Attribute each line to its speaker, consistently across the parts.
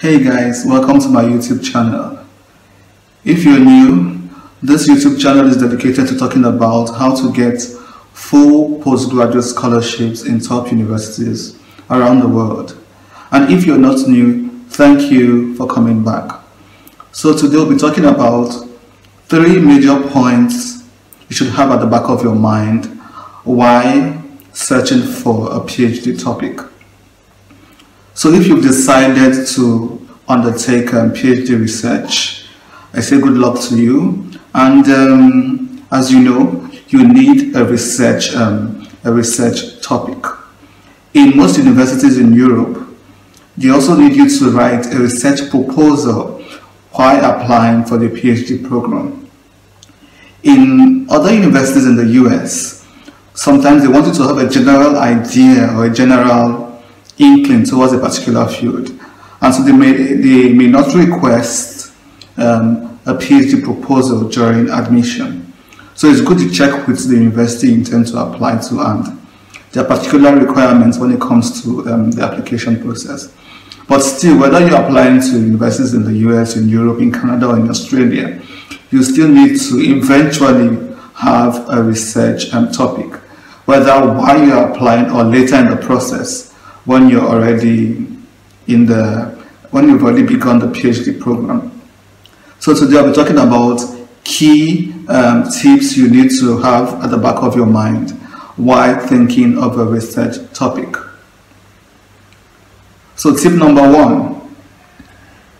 Speaker 1: Hey guys, welcome to my YouTube channel. If you're new, this YouTube channel is dedicated to talking about how to get full postgraduate scholarships in top universities around the world. And if you're not new, thank you for coming back. So today we'll be talking about three major points you should have at the back of your mind why searching for a PhD topic. So if you've decided to undertake um, PhD research, I say good luck to you. And um, as you know, you need a research, um, a research topic. In most universities in Europe, they also need you to write a research proposal while applying for the PhD program. In other universities in the US, sometimes they want you to have a general idea or a general inkling towards a particular field. And so they may, they may not request um, a PhD proposal during admission. So it's good to check with the university you intend to apply to and there are particular requirements when it comes to um, the application process. But still, whether you're applying to universities in the US, in Europe, in Canada, or in Australia, you still need to eventually have a research um, topic, whether while you're applying or later in the process when you're already in the when you've already begun the PhD program. So today I'll be talking about key um, tips you need to have at the back of your mind while thinking of a research topic. So tip number one,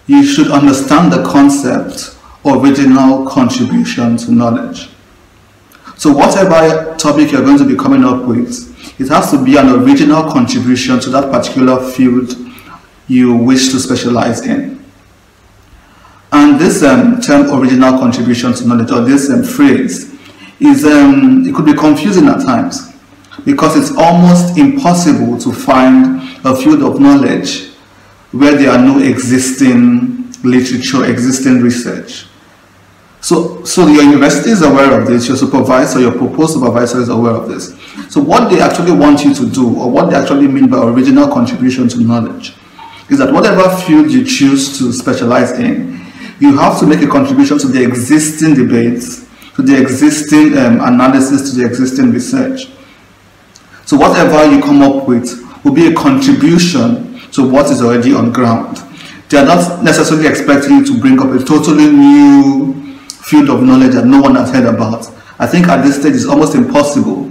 Speaker 1: you should understand the concept of original contribution to knowledge. So whatever topic you're going to be coming up with, it has to be an original contribution to that particular field you wish to specialize in. And this um, term original contribution to knowledge or this um, phrase is um, it could be confusing at times because it's almost impossible to find a field of knowledge where there are no existing literature, existing research. So, so your university is aware of this, your supervisor, your proposed supervisor is aware of this. So what they actually want you to do, or what they actually mean by original contribution to knowledge, is that whatever field you choose to specialize in, you have to make a contribution to the existing debates, to the existing um, analysis, to the existing research. So whatever you come up with will be a contribution to what is already on ground. They are not necessarily expecting you to bring up a totally new field of knowledge that no one has heard about. I think at this stage it's almost impossible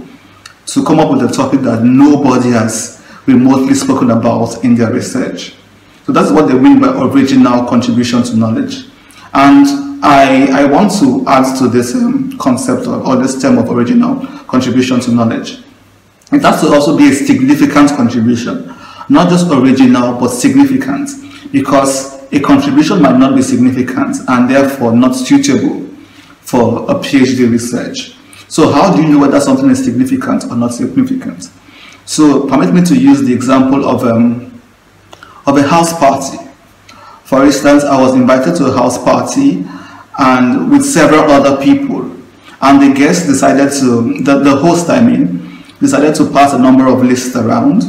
Speaker 1: to come up with a topic that nobody has remotely spoken about in their research. So that's what they mean by original contribution to knowledge. And I, I want to add to this um, concept of, or this term of original contribution to knowledge. It has to also be a significant contribution, not just original, but significant, because a contribution might not be significant and therefore not suitable for a PhD research. So how do you know whether something is significant or not significant? So permit me to use the example of, um, of a house party. For instance, I was invited to a house party and with several other people. And the guest decided to, the, the host I mean, decided to pass a number of lists around.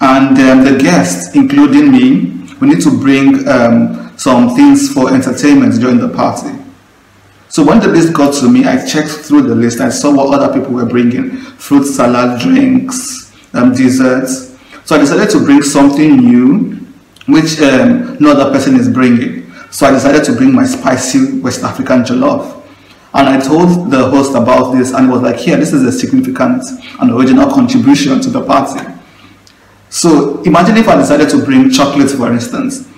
Speaker 1: And um, the guests, including me, we need to bring um, some things for entertainment during the party. So when the list got to me, I checked through the list. I saw what other people were bringing: fruit salad, drinks, um, desserts. So I decided to bring something new, which um, no other person is bringing. So I decided to bring my spicy West African jollof. And I told the host about this, and was like, "Here, this is a significant and original contribution to the party." So imagine if I decided to bring chocolate, for instance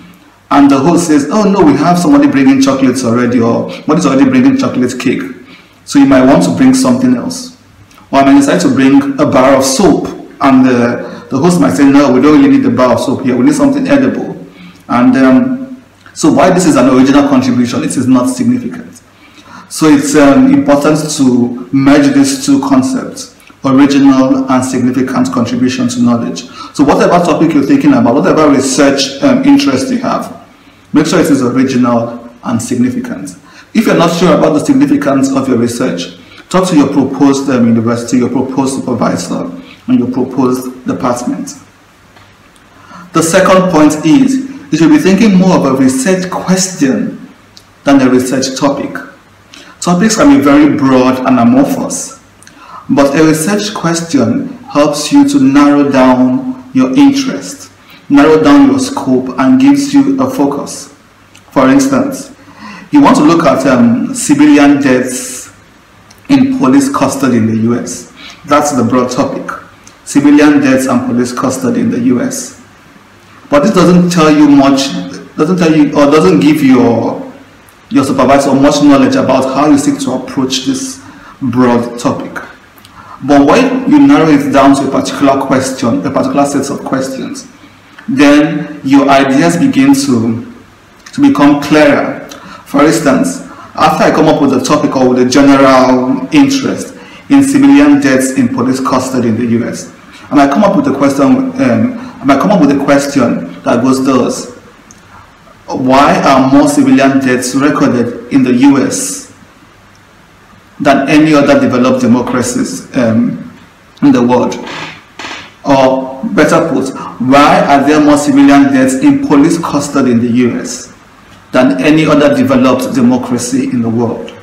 Speaker 1: and the host says, oh no, we have somebody bringing chocolates already, or somebody's already bringing chocolate cake. So you might want to bring something else. Or I might decide to bring a bar of soap, and the, the host might say, no, we don't really need the bar of soap here, we need something edible. And um, so why this is an original contribution, it is not significant. So it's um, important to merge these two concepts, original and significant contribution to knowledge. So whatever topic you're thinking about, whatever research um, interest you have, Make sure it is original and significant. If you're not sure about the significance of your research, talk to your proposed um, university, your proposed supervisor, and your proposed department. The second point is you should be thinking more of a research question than a research topic. Topics can be very broad and amorphous, but a research question helps you to narrow down your interest, narrow down your scope, and gives you a focus. For instance, you want to look at um, civilian deaths in police custody in the US. That's the broad topic. Civilian deaths and police custody in the US. But this doesn't tell you much, doesn't tell you, or doesn't give your, your supervisor much knowledge about how you seek to approach this broad topic. But when you narrow it down to a particular question, a particular set of questions, then your ideas begin to, to become clearer. For instance, after I come up with a topic or with a general interest in civilian deaths in police custody in the US, and I come up with a question, um, I come up with a question that goes thus. Why are more civilian deaths recorded in the US than any other developed democracies um, in the world? Or better put, why are there more civilian deaths in police custody in the US than any other developed democracy in the world?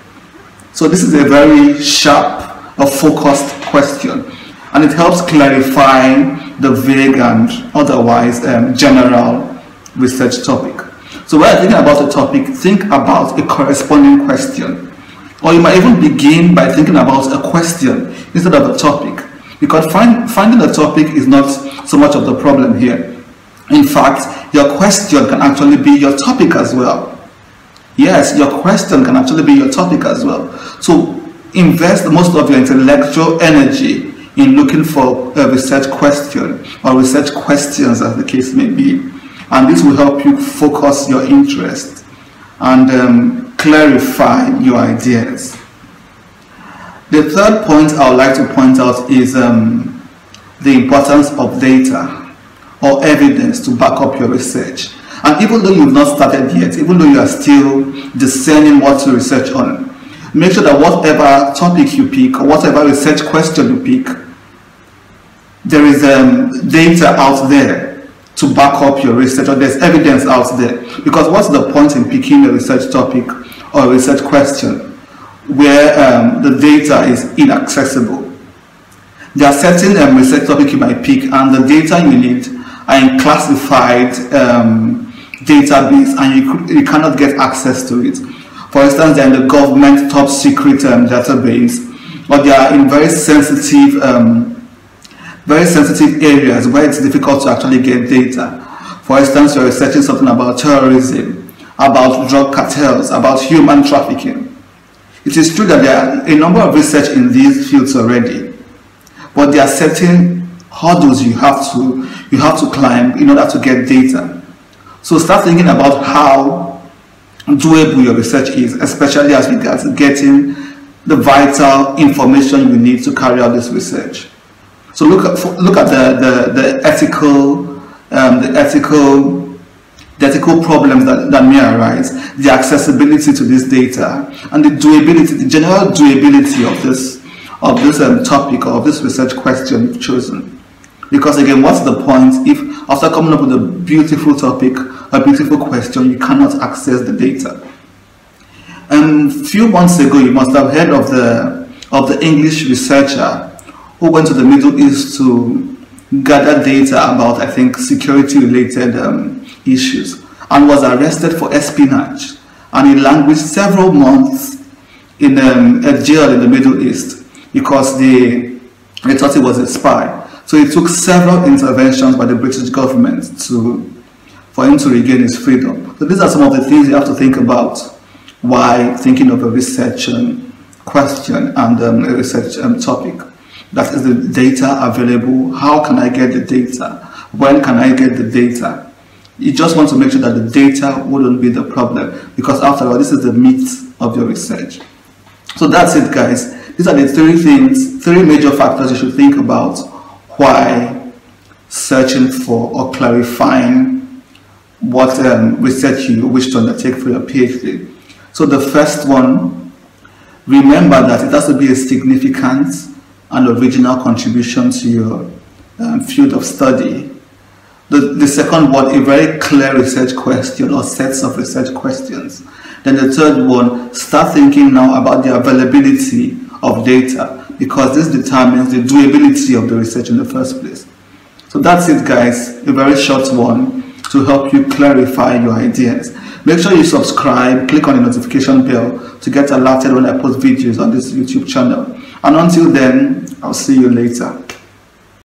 Speaker 1: So this is a very sharp, a focused question, and it helps clarify the vague and otherwise um, general research topic. So when you're thinking about a topic, think about a corresponding question. Or you might even begin by thinking about a question instead of a topic. Because find, finding a topic is not so much of the problem here. In fact, your question can actually be your topic as well. Yes, your question can actually be your topic as well. So invest most of your intellectual energy in looking for a research question or research questions as the case may be. And this will help you focus your interest and um, clarify your ideas. The third point I would like to point out is um, the importance of data or evidence to back up your research. And even though you've not started yet, even though you are still discerning what to research on, make sure that whatever topic you pick or whatever research question you pick, there is um, data out there to back up your research or there's evidence out there. Because what's the point in picking a research topic or a research question where um, the data is inaccessible. There are certain um, research topics you might pick and the data you need are in classified um, database and you, you cannot get access to it. For instance, they're in the government top secret um, database or they are in very sensitive um, very sensitive areas where it's difficult to actually get data. For instance, you're researching something about terrorism, about drug cartels, about human trafficking. It is true that there are a number of research in these fields already, but there are certain hurdles you have to you have to climb in order to get data. So start thinking about how doable your research is, especially as regards getting the vital information you need to carry out this research. So look at look at the the, the ethical um, the ethical the ethical problems that, that may arise, the accessibility to this data, and the doability, the general doability of this of this um, topic or of this research question you've chosen. Because again, what's the point if after coming up with a beautiful topic, a beautiful question, you cannot access the data? Um, a few months ago, you must have heard of the of the English researcher who went to the Middle East to gather data about, I think, security-related um, issues and was arrested for espionage and he languished several months in um, a jail in the Middle East because they, they thought he was a spy. So it took several interventions by the British government to, for him to regain his freedom. So these are some of the things you have to think about while thinking of a research um, question and um, a research um, topic. That is the data available. How can I get the data? When can I get the data? You just want to make sure that the data wouldn't be the problem because after all, this is the meat of your research. So that's it, guys. These are the three things, three major factors you should think about why searching for or clarifying what um, research you wish to undertake for your PhD. So the first one, remember that it has to be a significant and original contribution to your um, field of study The, the second one, a very clear research question or sets of research questions. Then the third one, start thinking now about the availability of data because this determines the doability of the research in the first place. So that's it guys, a very short one to help you clarify your ideas. Make sure you subscribe, click on the notification bell to get alerted when I post videos on this YouTube channel. And until then, I'll see you later.